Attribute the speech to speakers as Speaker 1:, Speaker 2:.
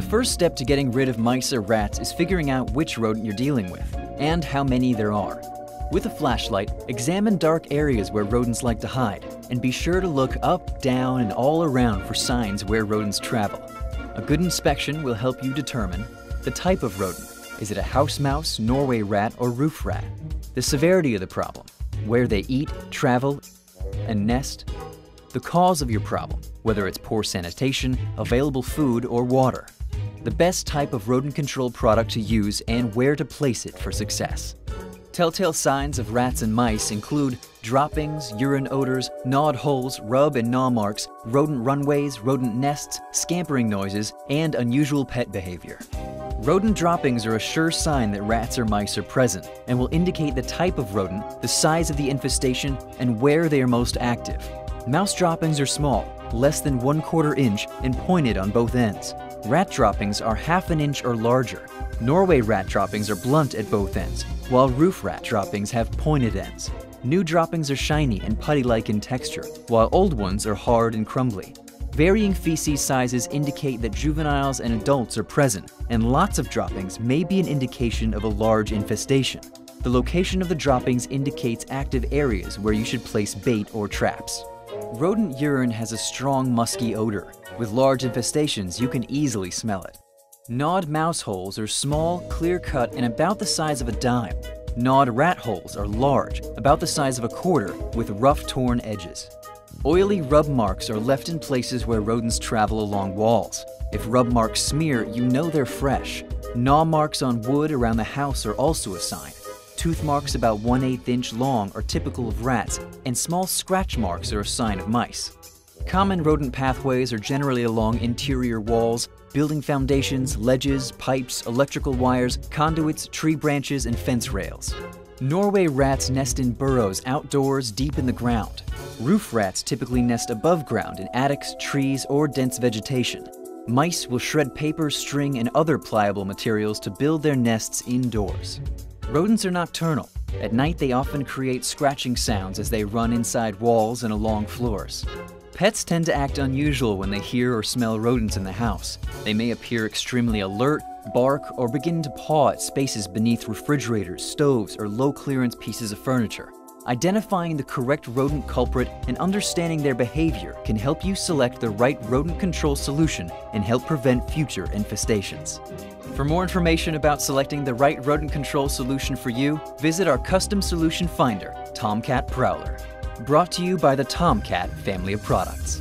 Speaker 1: first step to getting rid of mice or rats is figuring out which rodent you're dealing with, and how many there are. With a flashlight, examine dark areas where rodents like to hide, and be sure to look up, down, and all around for signs where rodents travel. A good inspection will help you determine the type of rodent. Is it a house mouse, Norway rat, or roof rat? The severity of the problem, where they eat, travel, and nest, the cause of your problem, whether it's poor sanitation, available food, or water, the best type of rodent control product to use and where to place it for success. Telltale signs of rats and mice include droppings, urine odors, gnawed holes, rub and gnaw marks, rodent runways, rodent nests, scampering noises, and unusual pet behavior. Rodent droppings are a sure sign that rats or mice are present and will indicate the type of rodent, the size of the infestation, and where they are most active. Mouse droppings are small, less than one quarter inch, and pointed on both ends. Rat droppings are half an inch or larger. Norway rat droppings are blunt at both ends, while roof rat droppings have pointed ends. New droppings are shiny and putty-like in texture, while old ones are hard and crumbly. Varying feces sizes indicate that juveniles and adults are present, and lots of droppings may be an indication of a large infestation. The location of the droppings indicates active areas where you should place bait or traps. Rodent urine has a strong musky odor. With large infestations, you can easily smell it. Gnawed mouse holes are small, clear-cut, and about the size of a dime. Gnawed rat holes are large, about the size of a quarter, with rough torn edges. Oily rub marks are left in places where rodents travel along walls. If rub marks smear, you know they're fresh. Gnaw marks on wood around the house are also a sign. Tooth marks about 1 8 inch long are typical of rats, and small scratch marks are a sign of mice. Common rodent pathways are generally along interior walls, building foundations, ledges, pipes, electrical wires, conduits, tree branches, and fence rails. Norway rats nest in burrows outdoors deep in the ground. Roof rats typically nest above ground in attics, trees, or dense vegetation. Mice will shred paper, string, and other pliable materials to build their nests indoors. Rodents are nocturnal. At night, they often create scratching sounds as they run inside walls and along floors. Pets tend to act unusual when they hear or smell rodents in the house. They may appear extremely alert, bark, or begin to paw at spaces beneath refrigerators, stoves, or low clearance pieces of furniture. Identifying the correct rodent culprit and understanding their behavior can help you select the right rodent control solution and help prevent future infestations. For more information about selecting the right rodent control solution for you, visit our custom solution finder, Tomcat Prowler brought to you by the Tomcat family of products.